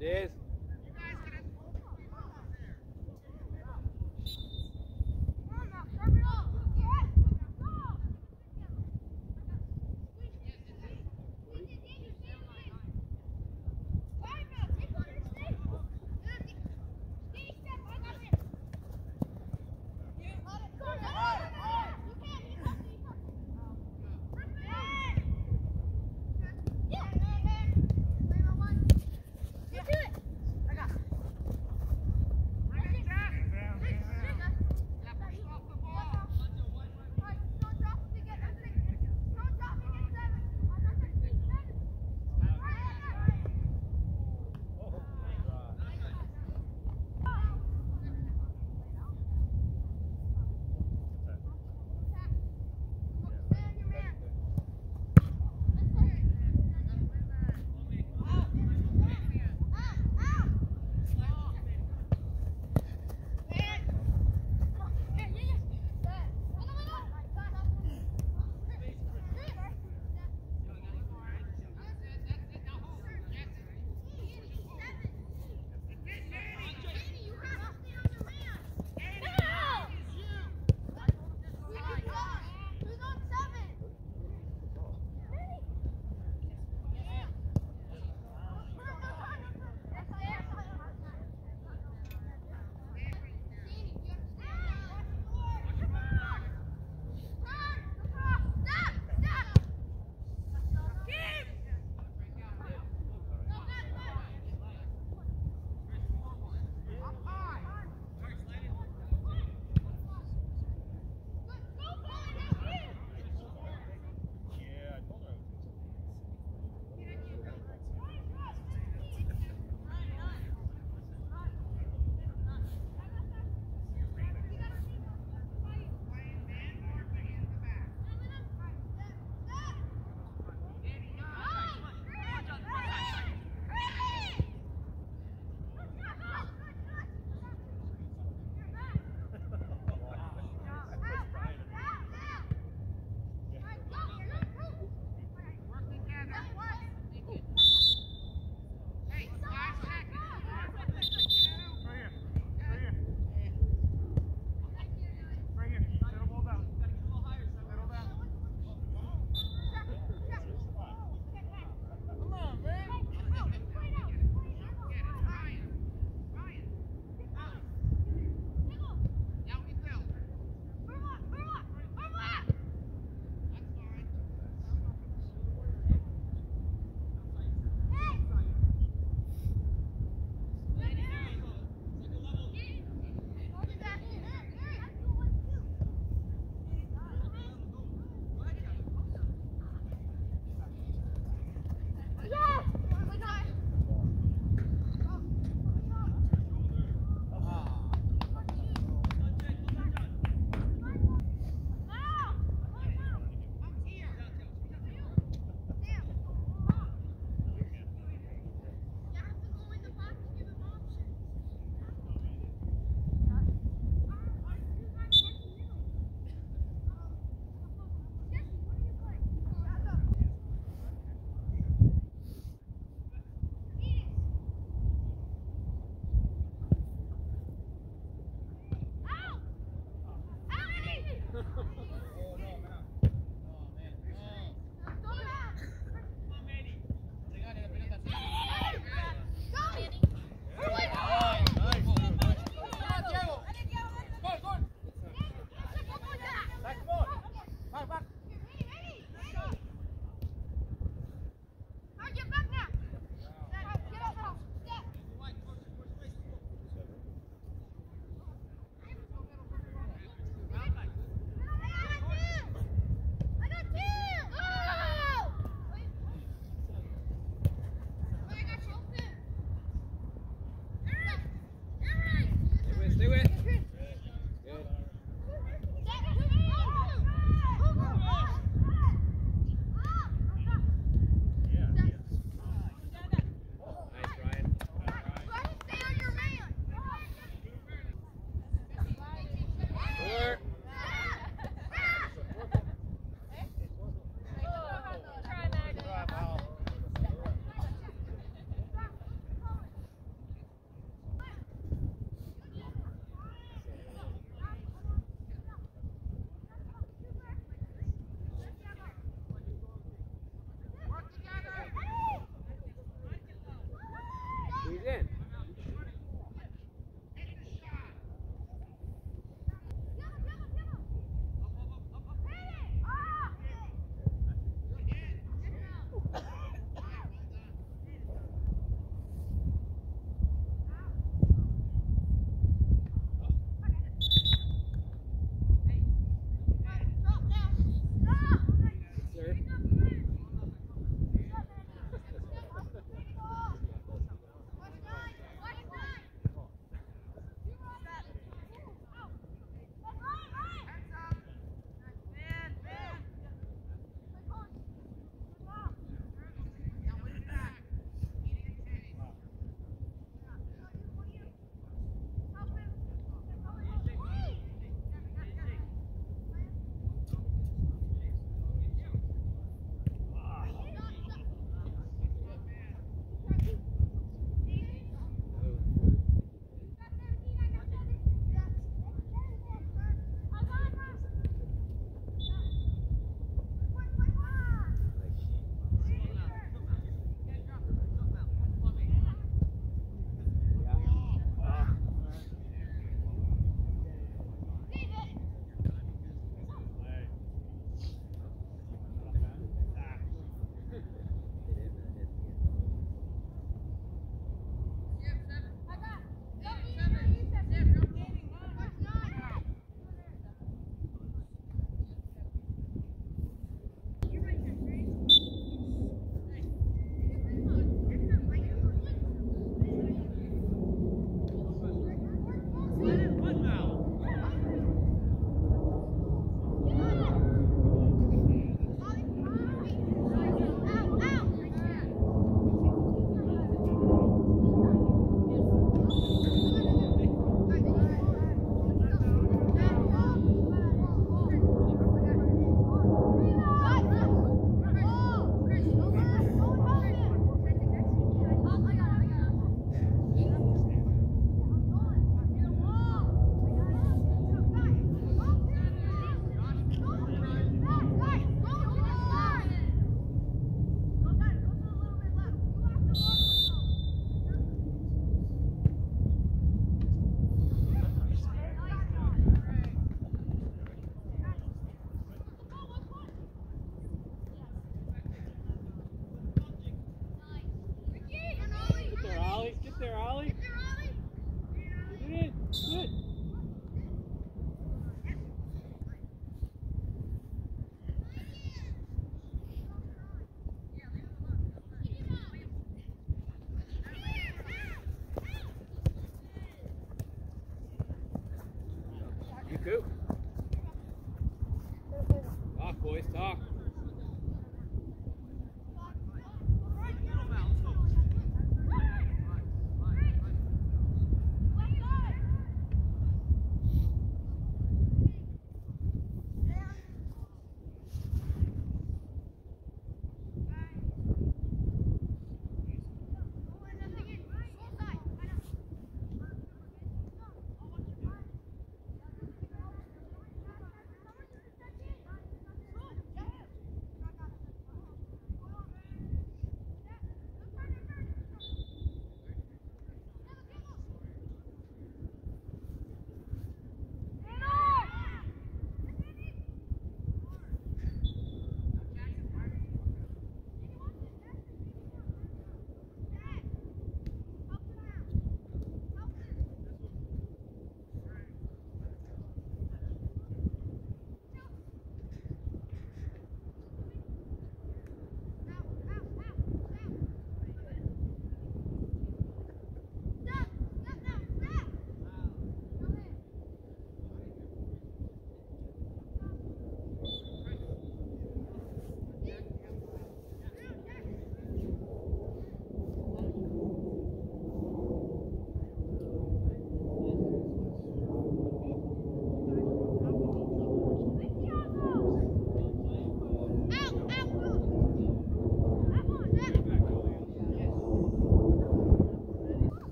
Diz.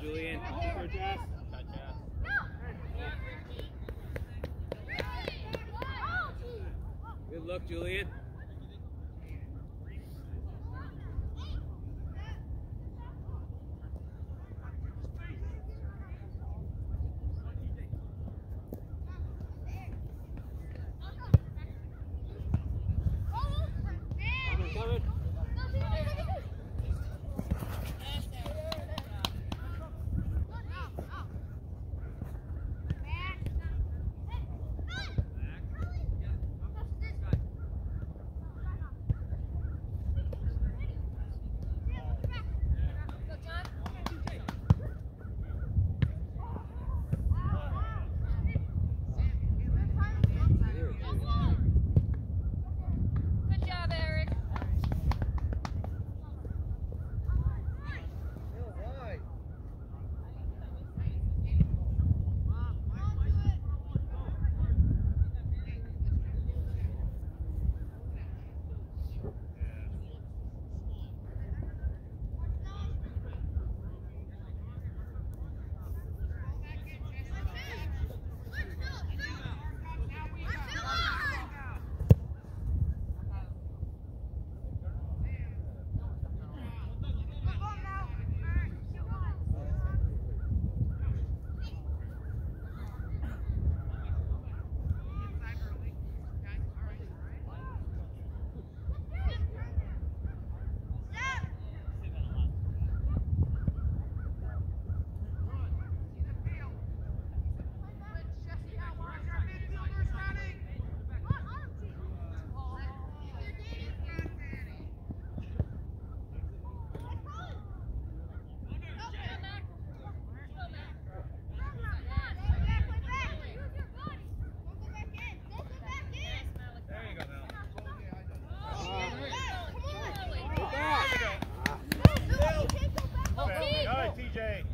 Julian. Her, Jess. Yes, TJ,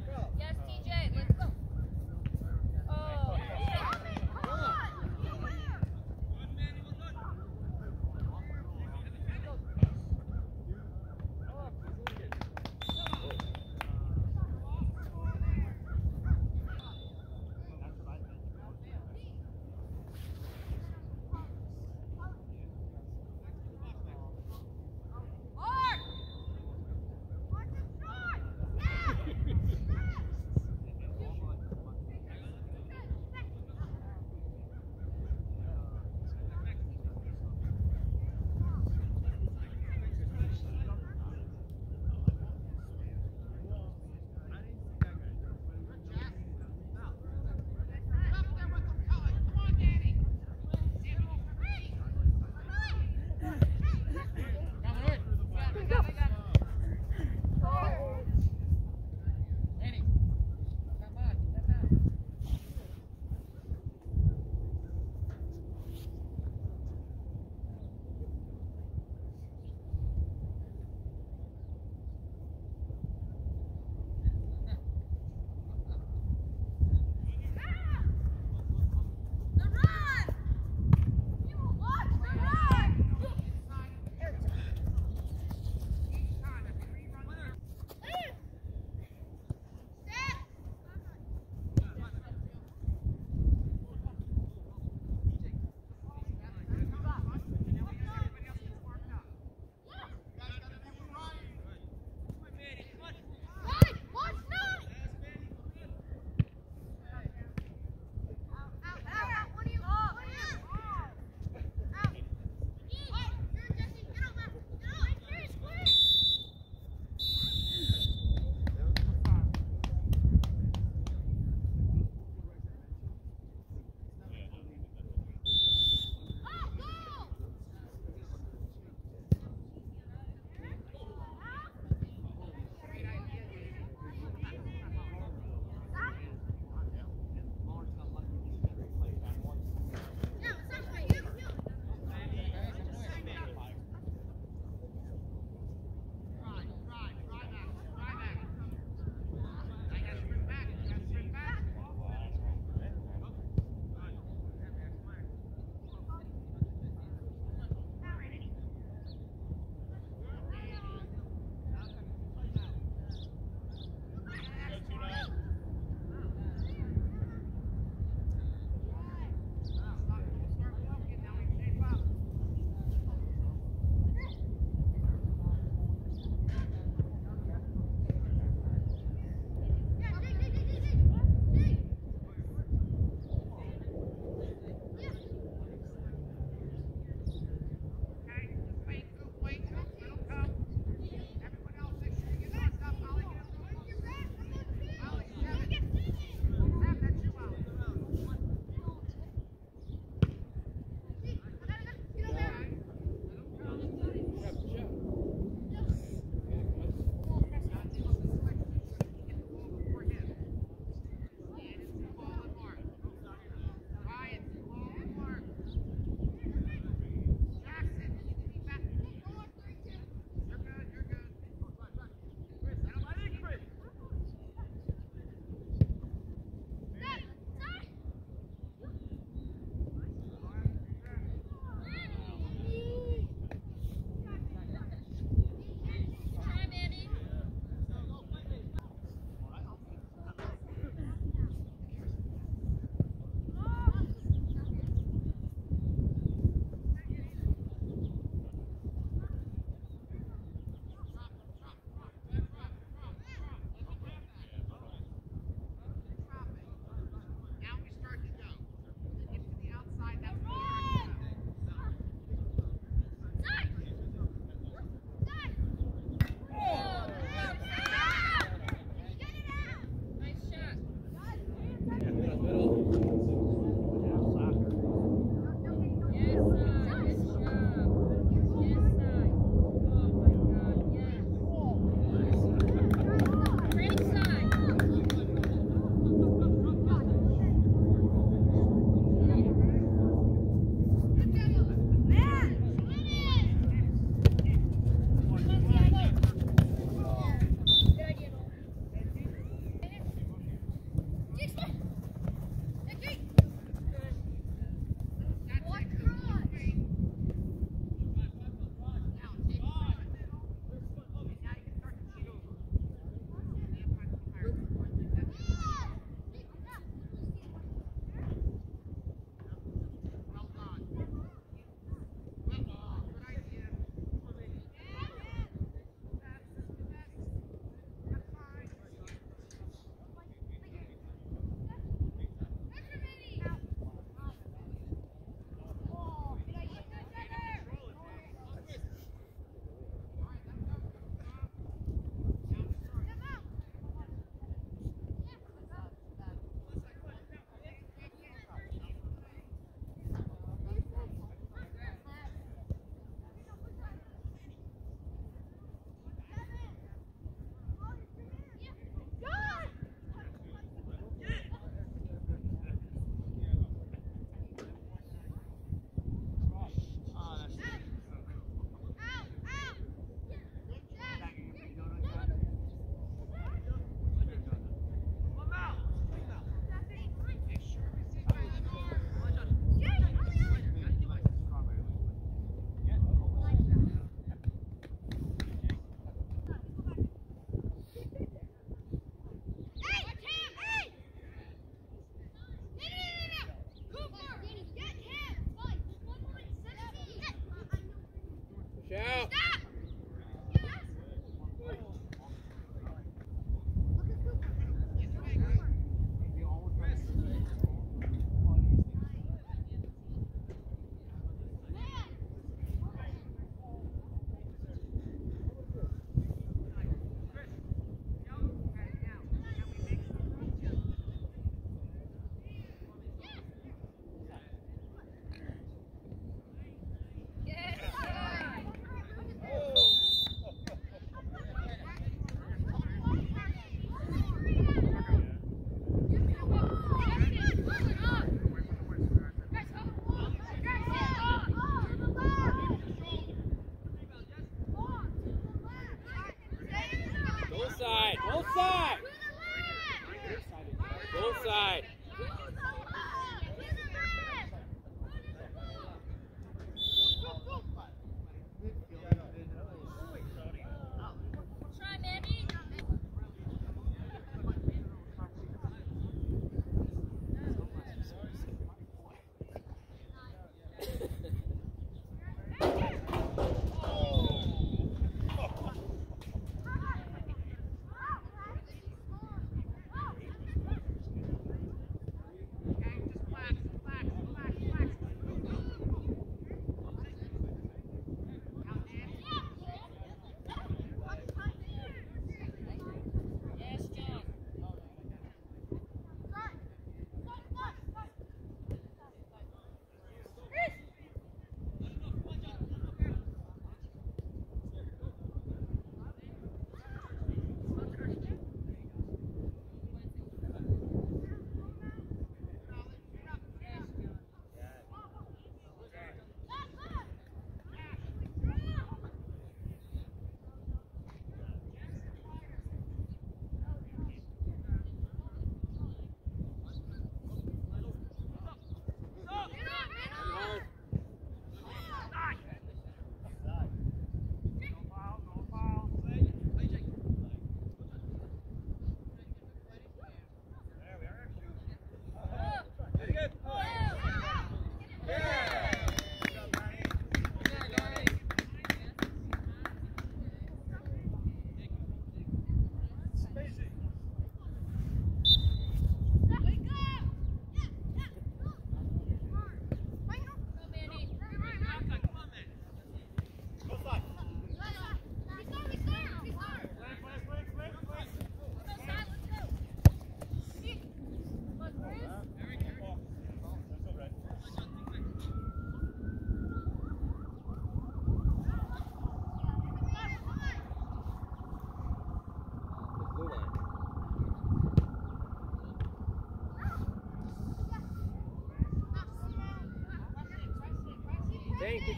Shout.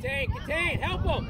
Contain, contain. Help him.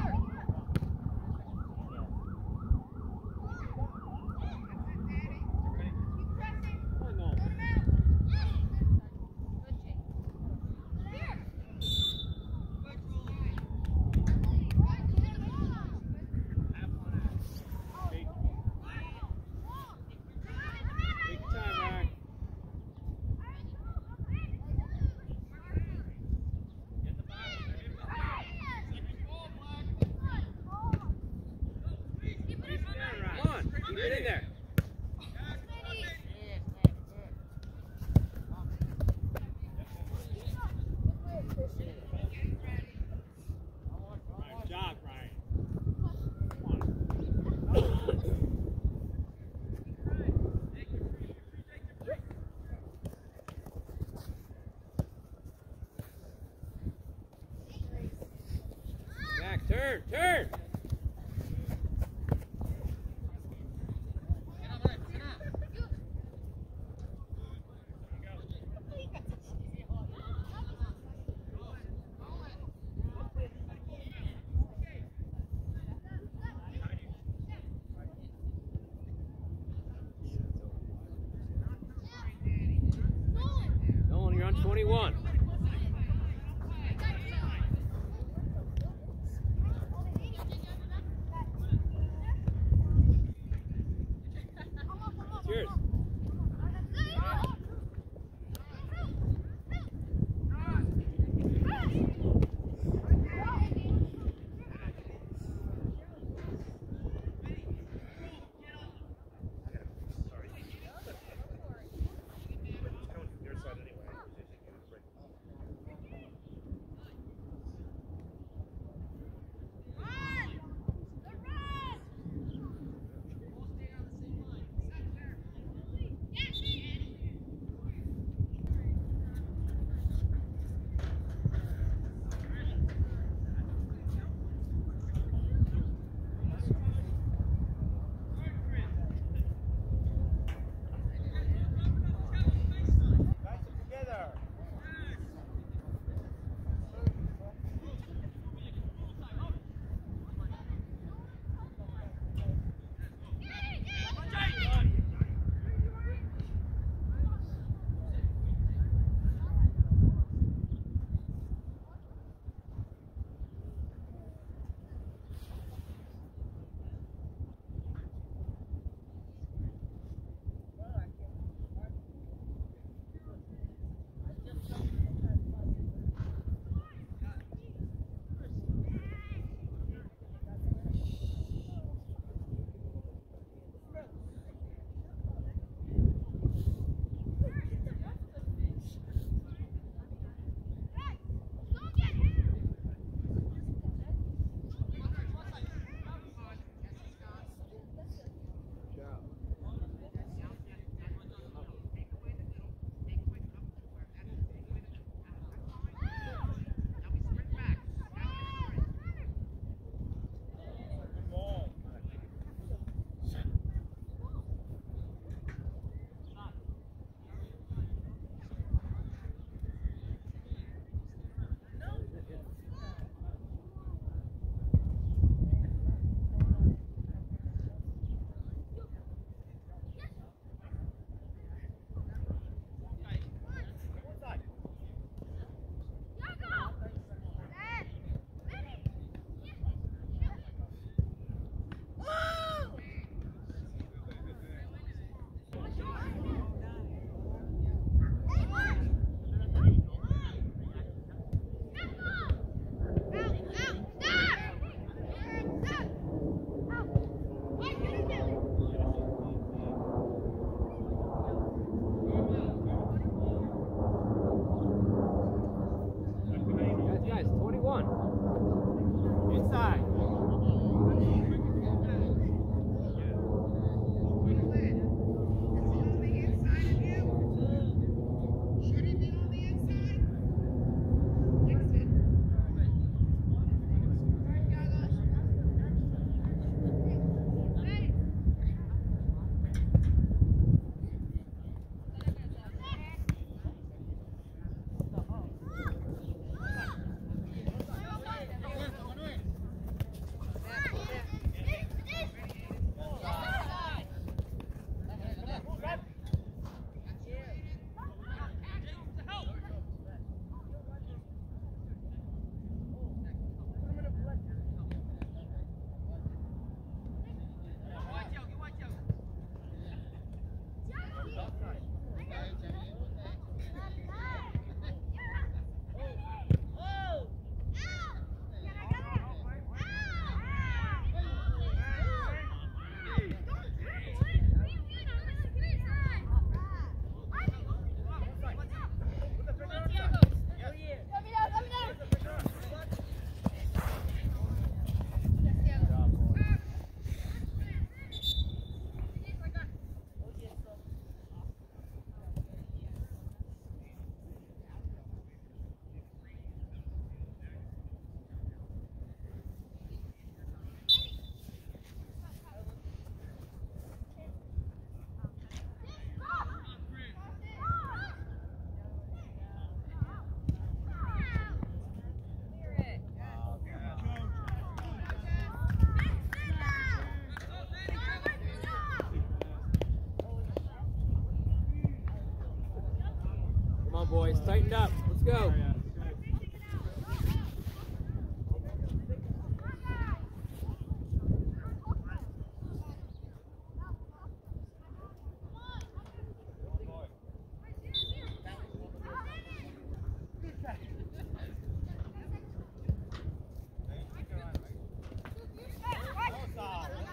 Boys. Tightened up. Let's go.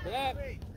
Yeah, good.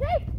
Hey!